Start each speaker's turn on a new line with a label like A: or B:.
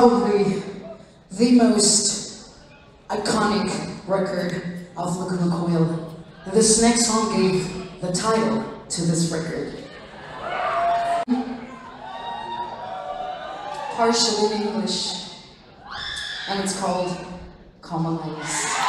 A: probably the most iconic record of Lacuna Coil. And this next song gave the title to this record. Partial in English, and it's called Comalies.